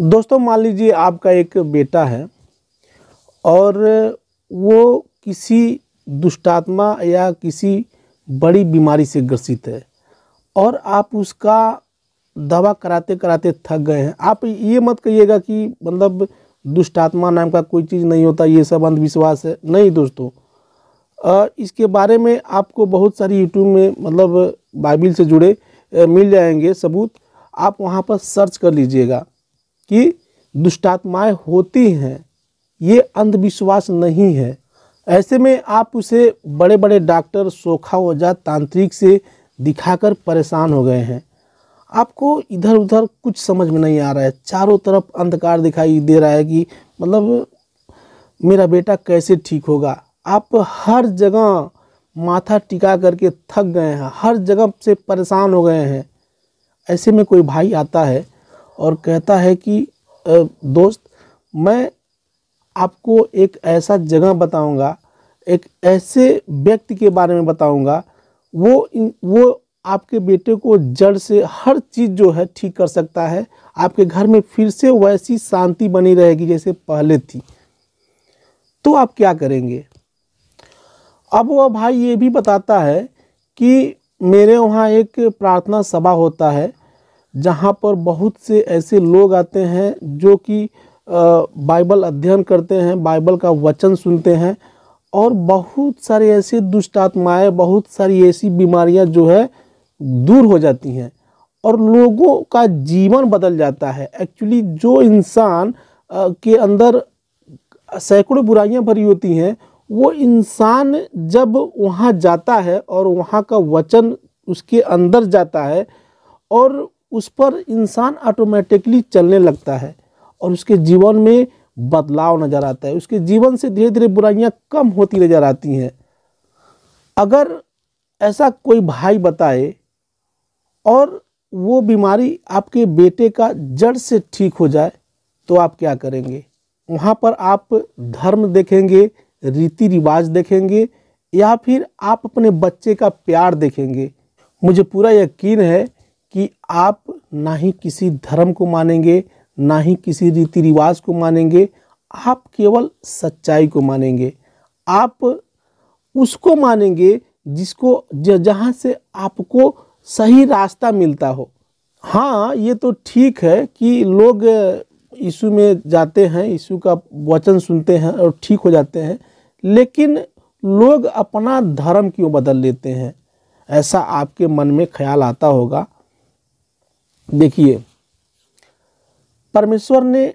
दोस्तों, मान लीजिए आपका एक बेटा है और वो किसी दुष्टात्मा या किसी बड़ी बीमारी से ग्रसित है और आप उसका दवा कराते कराते थक गए हैं। आप ये मत कहिएगा कि मतलब दुष्टात्मा नाम का कोई चीज़ नहीं होता, ये सब अंधविश्वास है। नहीं दोस्तों इसके बारे में आपको बहुत सारी यूट्यूब में मतलब बाइबिल से जुड़े मिल जाएँगे सबूत। आप वहाँ पर सर्च कर लीजिएगा। कि दुष्टात्माएँ होती हैं, ये अंधविश्वास नहीं है। ऐसे में आप उसे बड़े बड़े डॉक्टर, सोखा ओझा, तांत्रिक से दिखाकर परेशान हो गए हैं। आपको इधर उधर कुछ समझ में नहीं आ रहा है। चारों तरफ़ अंधकार दिखाई दे रहा है कि मतलब मेरा बेटा कैसे ठीक होगा। आप हर जगह माथा टिका करके थक गए हैं, हर जगह से परेशान हो गए हैं। ऐसे में कोई भाई आता है और कहता है कि दोस्त, मैं आपको एक ऐसा जगह बताऊँगा, एक ऐसे व्यक्ति के बारे में बताऊँगा, वो वो आपके बेटे को जड़ से हर चीज़ जो है ठीक कर सकता है, आपके घर में फिर से वैसी शांति बनी रहेगी जैसे पहले थी। तो आप क्या करेंगे? अब वह भाई ये भी बताता है कि मेरे वहाँ एक प्रार्थना सभा होता है जहाँ पर बहुत से ऐसे लोग आते हैं जो कि बाइबल अध्ययन करते हैं, बाइबल का वचन सुनते हैं और बहुत सारे ऐसे दुष्ट आत्माएँ, बहुत सारी ऐसी बीमारियाँ जो है दूर हो जाती हैं और लोगों का जीवन बदल जाता है। एक्चुअली जो इंसान के अंदर सैकड़ों बुराइयाँ भरी होती हैं, वो इंसान जब वहाँ जाता है और वहाँ का वचन उसके अंदर जाता है और उस पर इंसान ऑटोमेटिकली चलने लगता है और उसके जीवन में बदलाव नज़र आता है। उसके जीवन से धीरे धीरे बुराइयाँ कम होती नज़र आती हैं। अगर ऐसा कोई भाई बताए और वो बीमारी आपके बेटे का जड़ से ठीक हो जाए तो आप क्या करेंगे? वहाँ पर आप धर्म देखेंगे रीति रिवाज देखेंगे, या फिर आप अपने बच्चे का प्यार देखेंगे। मुझे पूरा यकीन है कि आप ना ही किसी धर्म को मानेंगे, ना ही किसी रीति रिवाज को मानेंगे, आप केवल सच्चाई को मानेंगे। आप उसको मानेंगे जिसको जहाँ से आपको सही रास्ता मिलता हो। हाँ ये तो ठीक है कि लोग यीशु में जाते हैं, यीशु का वचन सुनते हैं और ठीक हो जाते हैं, लेकिन लोग अपना धर्म क्यों बदल लेते हैं? ऐसा आपके मन में ख्याल आता होगा। देखिए, परमेश्वर ने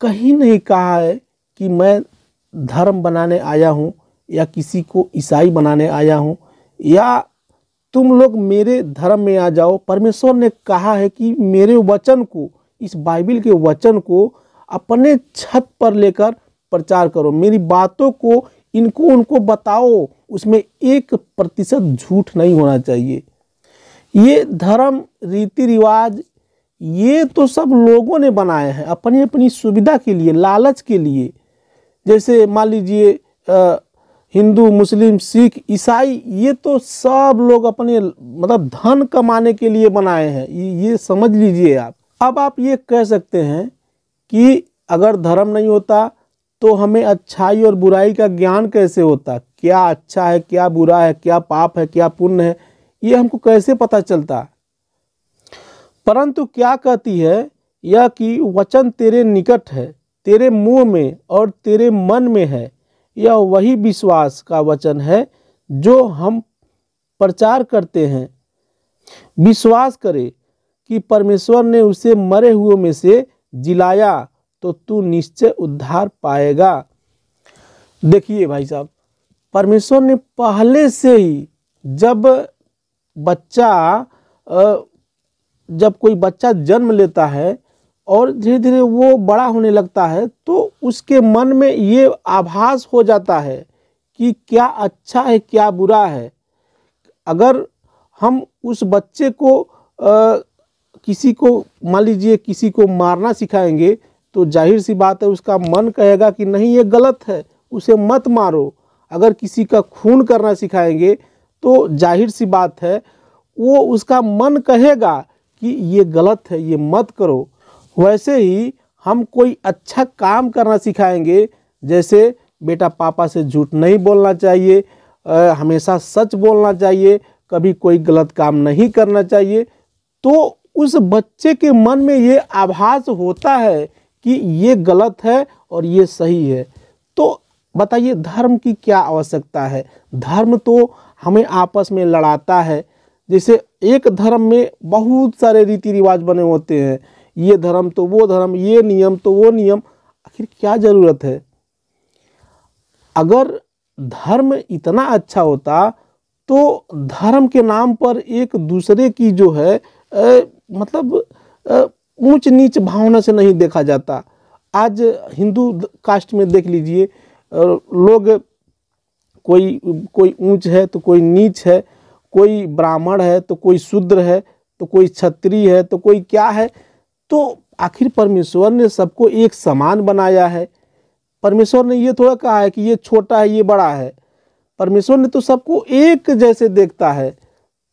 कहीं नहीं कहा है कि मैं धर्म बनाने आया हूँ या किसी को ईसाई बनाने आया हूँ, या तुम लोग मेरे धर्म में आ जाओ। परमेश्वर ने कहा है कि मेरे वचन को, इस बाइबिल के वचन को अपने छत पर लेकर प्रचार करो। मेरी बातों को, इनको उनको बताओ, उसमें एक प्रतिशत झूठ नहीं होना चाहिए। ये धर्म रीति रिवाज ये तो सब लोगों ने बनाए हैं अपनी अपनी सुविधा के लिए, लालच के लिए। जैसे मान लीजिए हिंदू, मुस्लिम, सिख, ईसाई, ये तो सब लोग अपने मतलब धन कमाने के लिए बनाए हैं। ये ये समझ लीजिए आप। अब आप ये कह सकते हैं कि अगर धर्म नहीं होता तो हमें अच्छाई और बुराई का ज्ञान कैसे होता? क्या अच्छा है, क्या बुरा है, क्या पाप है, क्या पुण्य है? ये हमको कैसे पता चलता? परंतु क्या कहती है यह कि वचन तेरे निकट है, तेरे मुँह में और तेरे मन में है। यह वही विश्वास का वचन है जो हम प्रचार करते हैं। विश्वास करे कि परमेश्वर ने उसे मरे हुए में से जिलाया तो तू निश्चय उद्धार पाएगा। देखिए भाई साहब, परमेश्वर ने पहले से ही जब बच्चा जब कोई बच्चा जन्म लेता है और धीरे धीरे वो बड़ा होने लगता है तो उसके मन में ये आभास हो जाता है कि क्या अच्छा है क्या बुरा है। अगर हम उस बच्चे को अ, किसी को मान लीजिए किसी को मारना सिखाएँगे तो ज़ाहिर सी बात है उसका मन कहेगा कि नहीं ये गलत है उसे मत मारो। अगर किसी का खून करना सिखाएँगे तो ज़ाहिर सी बात है वो उसका मन कहेगा कि ये गलत है ये मत करो। वैसे ही हम कोई अच्छा काम करना सिखाएँगे जैसे बेटा पापा से झूठ नहीं बोलना चाहिए अ, हमेशा सच बोलना चाहिए कभी कोई गलत काम नहीं करना चाहिए तो उस बच्चे के मन में ये आभास होता है कि ये गलत है और ये सही है। तो बताइए धर्म की क्या आवश्यकता है? धर्म तो हमें आपस में लड़ाता है जैसे एक धर्म में बहुत सारे रीति रिवाज बने होते हैं। ये धर्म तो वो धर्म ये नियम तो वो नियम। आखिर क्या ज़रूरत है? अगर धर्म इतना अच्छा होता तो धर्म के नाम पर एक दूसरे की जो है अ, मतलब ऊंच नीच भावना से नहीं देखा जाता। आज हिंदू कास्ट में देख लीजिए लोग कोई कोई ऊंच है तो कोई नीच है। कोई ब्राह्मण है तो कोई शूद्र है तो कोई क्षत्रिय है तो कोई क्या है तो आखिर परमेश्वर ने सबको एक समान बनाया है। परमेश्वर ने ये थोड़ा कहा है कि ये छोटा है, ये बड़ा है। परमेश्वर ने तो सबको एक जैसे देखता है।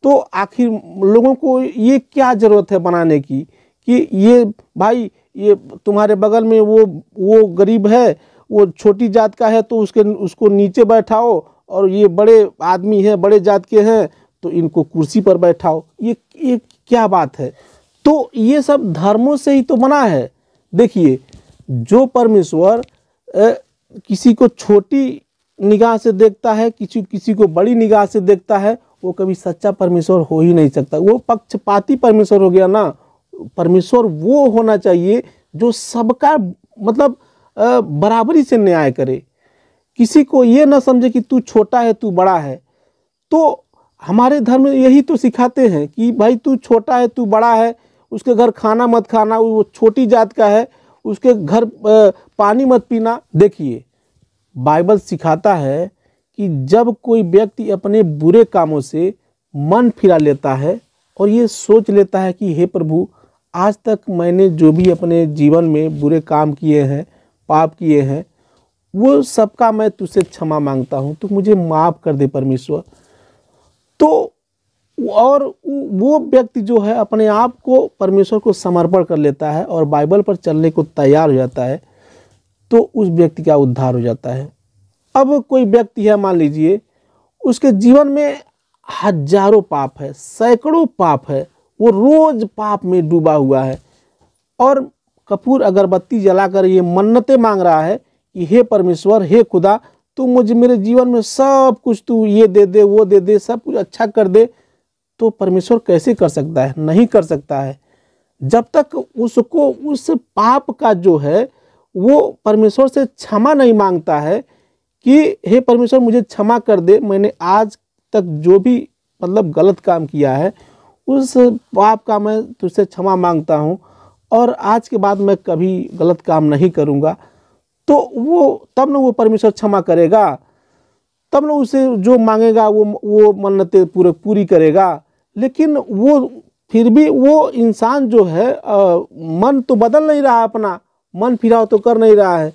तो आखिर लोगों को ये क्या ज़रूरत है बनाने की? कि ये भाई, ये तुम्हारे बगल में वो वो गरीब है, वो छोटी जात का है तो उसके, उसको नीचे बैठाओ, और ये बड़े आदमी हैं, बड़े जात के हैं तो इनको कुर्सी पर बैठाओ। ये ये क्या बात है? तो ये सब धर्मों से ही तो बना है। देखिए, जो परमेश्वर किसी को छोटी निगाह से देखता है, किसी किसी को बड़ी निगाह से देखता है, वो कभी सच्चा परमेश्वर हो ही नहीं सकता। वो पक्षपाती परमेश्वर हो गया ना। परमेश्वर वो होना चाहिए जो सबका मतलब बराबरी से न्याय करे। किसी को ये ना समझे कि तू छोटा है, तू बड़ा है। तो हमारे धर्म यही तो सिखाते हैं कि भाई तू छोटा है, तू बड़ा है, उसके घर खाना मत खाना, वो छोटी जात का है, उसके घर पानी मत पीना। देखिए, बाइबल सिखाता है कि जब कोई व्यक्ति अपने बुरे कामों से मन फिरा लेता है और ये सोच लेता है कि, हे प्रभु, आज तक मैंने जो भी अपने जीवन में बुरे काम किए हैं, पाप किए हैं, वो सबका मैं तुझसे क्षमा माँगता हूँ तो मुझे माफ़ कर दे परमेश्वर। तो और वो व्यक्ति जो है अपने आप को परमेश्वर को समर्पण कर लेता है और बाइबल पर चलने को तैयार हो जाता है तो उस व्यक्ति का उद्धार हो जाता है। अब कोई व्यक्ति है, मान लीजिए, उसके जीवन में हज़ारों पाप है, सैकड़ों पाप है, वो रोज पाप में डूबा हुआ है और कपूर अगरबत्ती जलाकर ये मन्नतें मांग रहा है कि हे परमेश्वर, हे खुदा तू मुझे, मेरे जीवन में सब कुछ तू ये दे दे, वो दे दे, सब कुछ अच्छा कर दे तो परमेश्वर कैसे कर सकता है? नहीं कर सकता है। जब तक उसको, उस पाप का जो है, वो परमेश्वर से क्षमा नहीं माँगता है कि, हे परमेश्वर, मुझे क्षमा कर दे, मैंने आज तक जो भी मतलब गलत काम किया है, उस पाप का मैं तुझसे क्षमा माँगता हूँ और आज के बाद मैं कभी गलत काम नहीं करूँगा। तो वो तब न वो परमेश्वर क्षमा करेगा। तब न उसे जो मांगेगा वो वो मन्नतें पूरे पूरी करेगा। लेकिन वो फिर भी वो इंसान जो है अ, मन तो बदल नहीं रहा अपना। मन फिराव तो कर नहीं रहा है।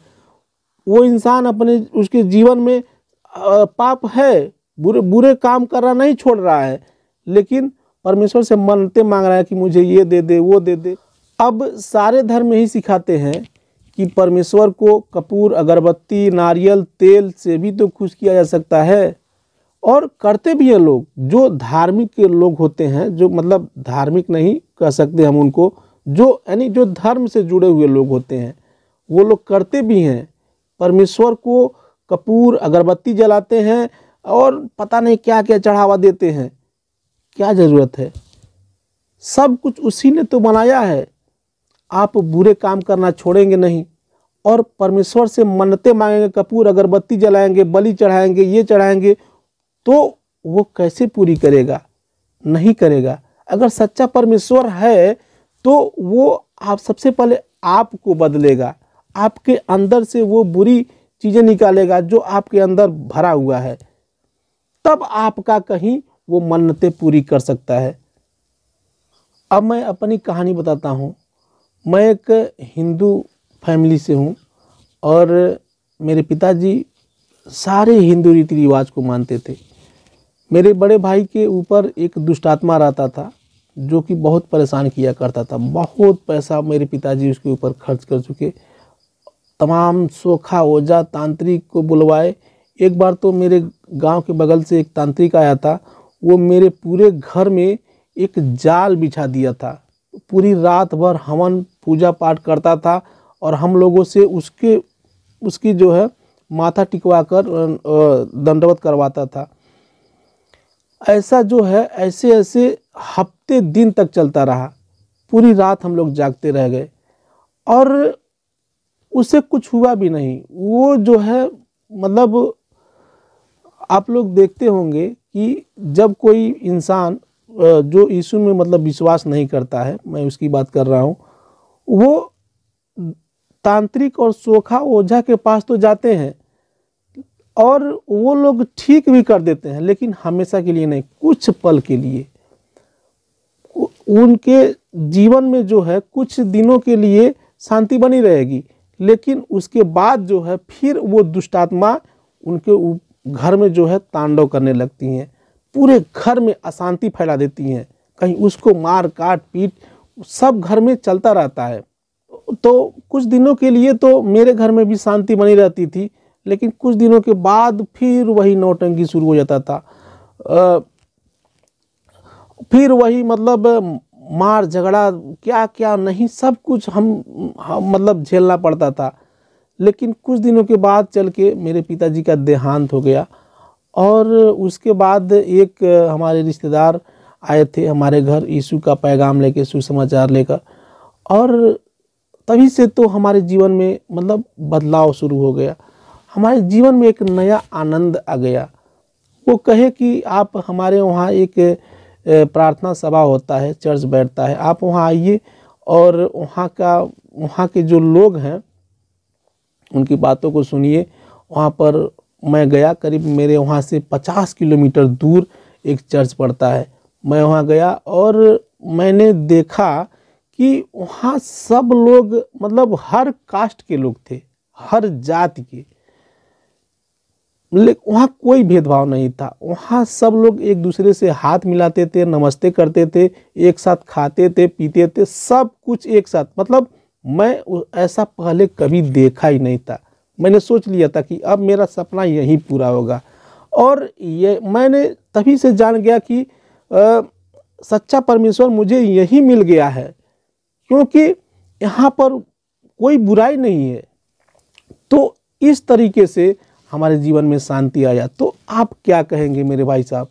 वो इंसान अपने उसके जीवन में अ, पाप है। बुरे बुरे काम करना नहीं छोड़ रहा है। लेकिन परमेश्वर से मन्नतें मांग रहा है कि मुझे ये दे दे वो दे दे। अब सारे धर्म यही सिखाते हैं कि परमेश्वर को कपूर, अगरबत्ती, नारियल, तेल से भी तो खुश किया जा सकता है। और करते भी हैं लोग, जो धार्मिक के लोग होते हैं, जो मतलब धार्मिक नहीं कह सकते हम उनको, जो यानी जो धर्म से जुड़े हुए लोग होते हैं, वो लोग करते भी हैं। परमेश्वर को कपूर, अगरबत्ती जलाते हैं और पता नहीं क्या क्या चढ़ावा देते हैं। क्या ज़रूरत है? सब कुछ उसी ने तो बनाया है। आप बुरे काम करना छोड़ेंगे नहीं। और परमेश्वर से मन्नतें मांगेंगे, कपूर, अगरबत्ती जलाएँगे, बलि चढ़ाएँगे, ये चढ़ाएँगे तो वो कैसे पूरी करेगा? नहीं करेगा। अगर सच्चा परमेश्वर है तो वो आप सबसे पहले आपको बदलेगा। आपके अंदर से वो बुरी चीज़ें निकालेगा जो आपके अंदर भरा हुआ है। तब आपका कहीं वो मन्नतें पूरी कर सकता है। अब मैं अपनी कहानी बताता हूँ। मैं एक हिंदू फैमिली से हूँ और मेरे पिताजी सारे हिंदू रीति रिवाज को मानते थे। मेरे बड़े भाई के ऊपर एक दुष्टात्मा रहता था, जो कि बहुत परेशान किया करता था। बहुत पैसा मेरे पिताजी उसके ऊपर खर्च कर चुके। तमाम सोखा, ओझा, तांत्रिक को बुलवाए। एक बार तो मेरे गाँव के बगल से एक तांत्रिक आया था। वो मेरे पूरे घर में एक जाल बिछा दिया था। पूरी रात भर हवन पूजा पाठ करता था। और हम लोगों से उसके, उसकी जो है माथा टिकवा कर दंडवत करवाता था। ऐसा जो है ऐसे ऐसे हफ़्ते दिन तक चलता रहा। पूरी रात हम लोग जागते रह गए। और उसे कुछ हुआ भी नहीं। वो जो है मतलब आप लोग देखते होंगे कि जब कोई इंसान जो यीशु में मतलब विश्वास नहीं करता है, मैं उसकी बात कर रहा हूँ, वो तांत्रिक और सोखा ओझा के पास तो जाते हैं और वो लोग ठीक भी कर देते हैं, लेकिन हमेशा के लिए नहीं, कुछ पल के लिए। उनके जीवन में जो है, कुछ दिनों के लिए शांति बनी रहेगी, लेकिन उसके बाद जो है, फिर वो दुष्टात्मा उनके घर में जो है, तांडव करने लगती हैं। पूरे घर में अशांति फैला देती हैं। कहीं उसको मार, काट, पीट, सब घर में चलता रहता है। तो कुछ दिनों के लिए तो मेरे घर में भी शांति बनी रहती थी लेकिन कुछ दिनों के बाद फिर वही नौटंकी शुरू हो जाता था। आ, फिर वही मतलब मार झगड़ा क्या क्या नहीं सब कुछ हम, हम मतलब झेलना पड़ता था। लेकिन कुछ दिनों के बाद चल के मेरे पिताजी का देहांत हो गया और उसके बाद एक हमारे रिश्तेदार आए थे हमारे घर यीशु का पैगाम लेके सुसमाचार लेकर। और तभी से तो हमारे जीवन में मतलब बदलाव शुरू हो गया। हमारे जीवन में एक नया आनंद आ गया। वो कहे कि आप हमारे वहाँ एक प्रार्थना सभा होता है, चर्च बैठता है। आप वहाँ आइए और वहाँ का, वहाँ के जो लोग हैं, उनकी बातों को सुनिए। वहाँ पर मैं गया, करीब मेरे वहाँ से पचास किलोमीटर दूर एक चर्च पड़ता है। मैं वहाँ गया और मैंने देखा कि वहाँ सब लोग मतलब हर कास्ट के लोग थे हर जाति के। लेकिन वहाँ कोई भेदभाव नहीं था। वहाँ सब लोग एक दूसरे से हाथ मिलाते थे नमस्ते करते थे एक साथ खाते थे पीते थे सब कुछ एक साथ। मतलब मैं ऐसा पहले कभी देखा ही नहीं था। मैंने सोच लिया था कि अब मेरा सपना यहीं पूरा होगा। और ये मैंने तभी से जान गया कि आ, सच्चा परमेश्वर मुझे यहीं मिल गया है। क्योंकि यहाँ पर कोई बुराई नहीं है। तो इस तरीके से हमारे जीवन में शांति आया। तो आप क्या कहेंगे मेरे भाई साहब?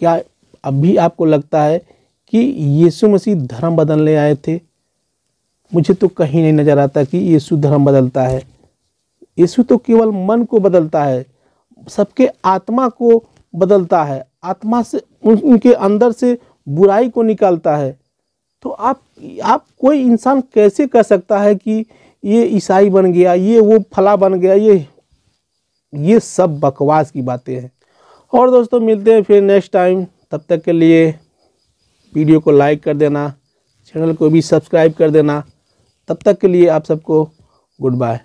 क्या अभी आपको लगता है कि यीशु मसीह धर्म बदलने आए थे? मुझे तो कहीं नहीं नज़र आता कि यीशु धर्म बदलता है। यीशु तो केवल मन को बदलता है, सबके आत्मा को बदलता है। आत्मा से उनके अंदर से बुराई को निकालता है। तो आप आप कोई इंसान कैसे कह सकता है कि ये ईसाई बन गया, ये वो फला बन गया, ये ये सब बकवास की बातें हैं। और दोस्तों, मिलते हैं फिर नेक्स्ट टाइम तब तक के लिए वीडियो को लाइक कर देना चैनल को भी सब्सक्राइब कर देना। तब तक के लिए आप सबको गुड बाय